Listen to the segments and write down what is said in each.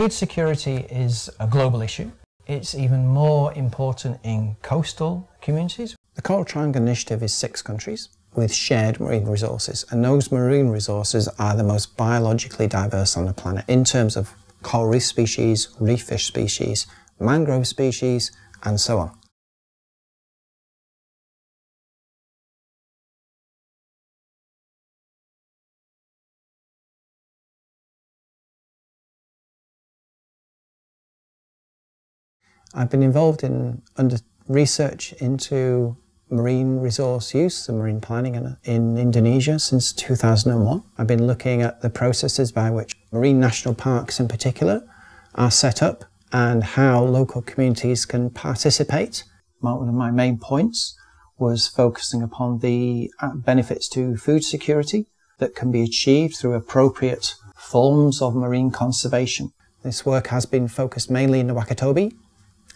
Food security is a global issue. It's even more important in coastal communities. The Coral Triangle Initiative is six countries with shared marine resources, and those marine resources are the most biologically diverse on the planet in terms of coral reef species, reef fish species, mangrove species, and so on. I've been involved in under research into marine resource use and marine planning in, in Indonesia since 2001. I've been looking at the processes by which marine national parks in particular are set up and how local communities can participate. One of my main points was focusing upon the uh, benefits to food security that can be achieved through appropriate forms of marine conservation. This work has been focused mainly in the Wakatobi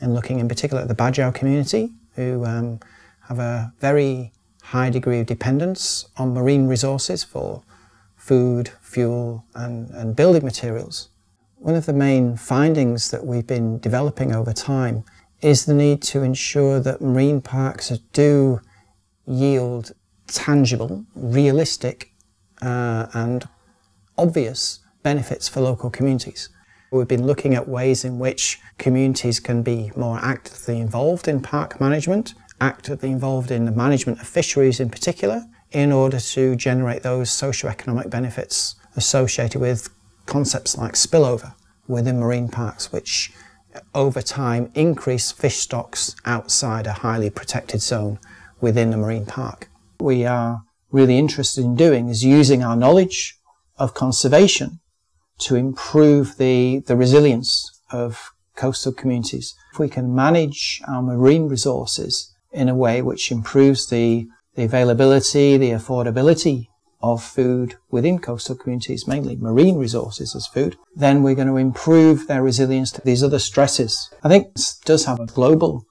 and looking in particular at the Bajau community who um, have a very high degree of dependence on marine resources for food, fuel and, and building materials. One of the main findings that we've been developing over time is the need to ensure that marine parks do yield tangible, realistic uh, and obvious benefits for local communities. We've been looking at ways in which communities can be more actively involved in park management, actively involved in the management of fisheries in particular, in order to generate those socio-economic benefits associated with concepts like spillover within marine parks, which over time increase fish stocks outside a highly protected zone within a marine park. We are really interested in doing is using our knowledge of conservation to improve the, the resilience of coastal communities. If we can manage our marine resources in a way which improves the, the availability, the affordability of food within coastal communities, mainly marine resources as food, then we're going to improve their resilience to these other stresses. I think this does have a global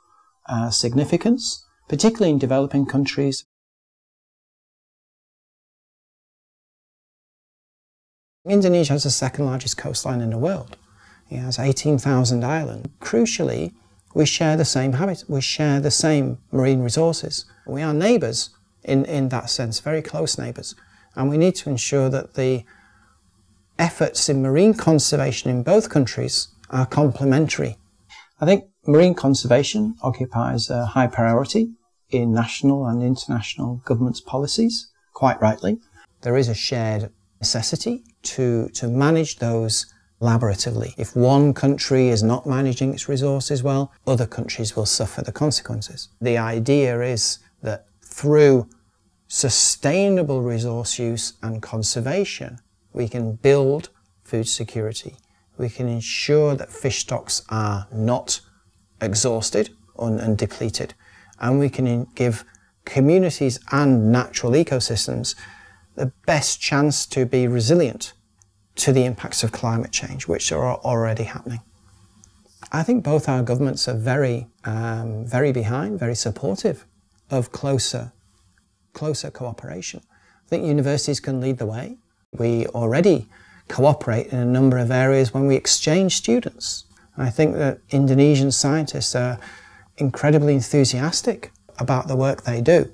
uh, significance, particularly in developing countries. Indonesia has the second largest coastline in the world. It has 18,000 islands. Crucially, we share the same habits, we share the same marine resources. We are neighbours in, in that sense, very close neighbours. And we need to ensure that the efforts in marine conservation in both countries are complementary. I think marine conservation occupies a high priority in national and international government's policies, quite rightly. There is a shared necessity to, to manage those collaboratively. If one country is not managing its resources well, other countries will suffer the consequences. The idea is that through sustainable resource use and conservation, we can build food security. We can ensure that fish stocks are not exhausted and depleted. And we can give communities and natural ecosystems the best chance to be resilient to the impacts of climate change, which are already happening. I think both our governments are very, um, very behind, very supportive of closer, closer cooperation. I think universities can lead the way. We already cooperate in a number of areas when we exchange students. I think that Indonesian scientists are incredibly enthusiastic about the work they do.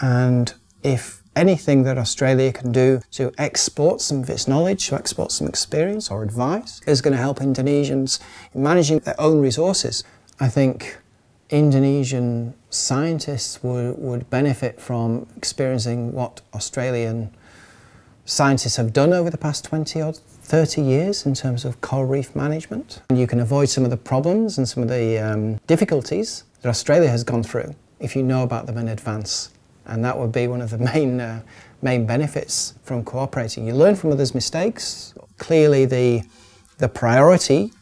And if anything that Australia can do to export some of its knowledge, to export some experience or advice, is going to help Indonesians in managing their own resources. I think Indonesian scientists would, would benefit from experiencing what Australian scientists have done over the past 20 or 30 years in terms of coral reef management. And you can avoid some of the problems and some of the um, difficulties that Australia has gone through if you know about them in advance and that would be one of the main, uh, main benefits from cooperating. You learn from others' mistakes. Clearly the, the priority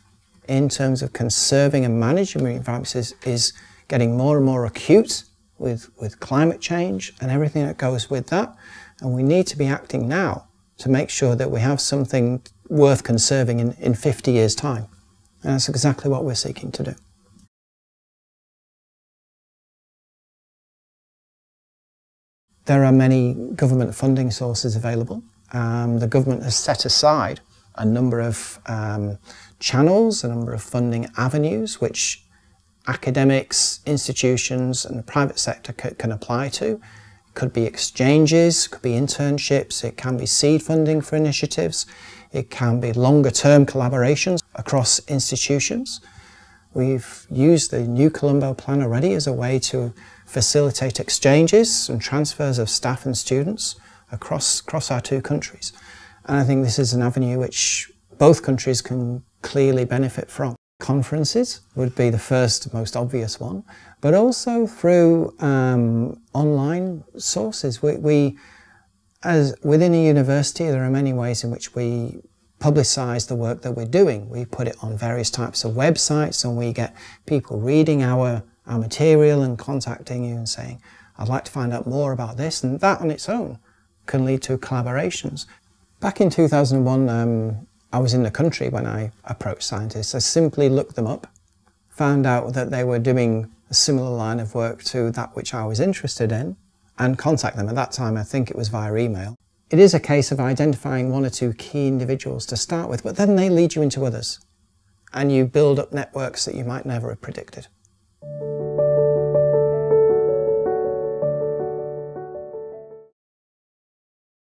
in terms of conserving and managing marine environments is, is getting more and more acute with, with climate change and everything that goes with that. And we need to be acting now to make sure that we have something worth conserving in, in 50 years' time. And that's exactly what we're seeking to do. There are many government funding sources available. Um, the government has set aside a number of um, channels, a number of funding avenues which academics, institutions, and the private sector can apply to. It could be exchanges, could be internships, it can be seed funding for initiatives, it can be longer term collaborations across institutions. We've used the new Colombo plan already as a way to facilitate exchanges and transfers of staff and students across, across our two countries. And I think this is an avenue which both countries can clearly benefit from. Conferences would be the first, most obvious one, but also through um, online sources. We, we, as within a university, there are many ways in which we publicize the work that we're doing. We put it on various types of websites and we get people reading our, our material and contacting you and saying, I'd like to find out more about this. And that on its own can lead to collaborations. Back in 2001, um, I was in the country when I approached scientists. I simply looked them up, found out that they were doing a similar line of work to that which I was interested in, and contact them. At that time, I think it was via email. It is a case of identifying one or two key individuals to start with, but then they lead you into others. And you build up networks that you might never have predicted.